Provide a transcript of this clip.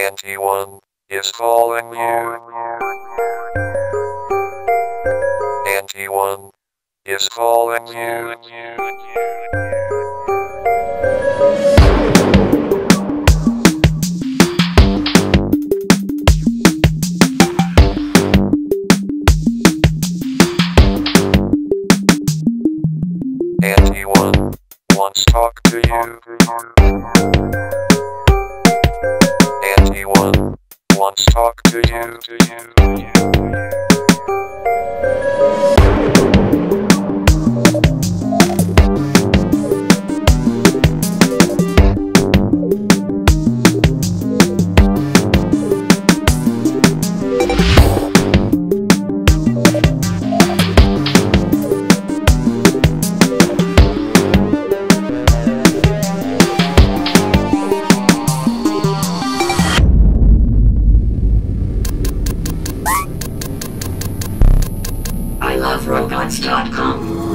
Antione is calling you. Antione is calling you. Antione wants to talk to you. Wants talk to you, you. Robots.com.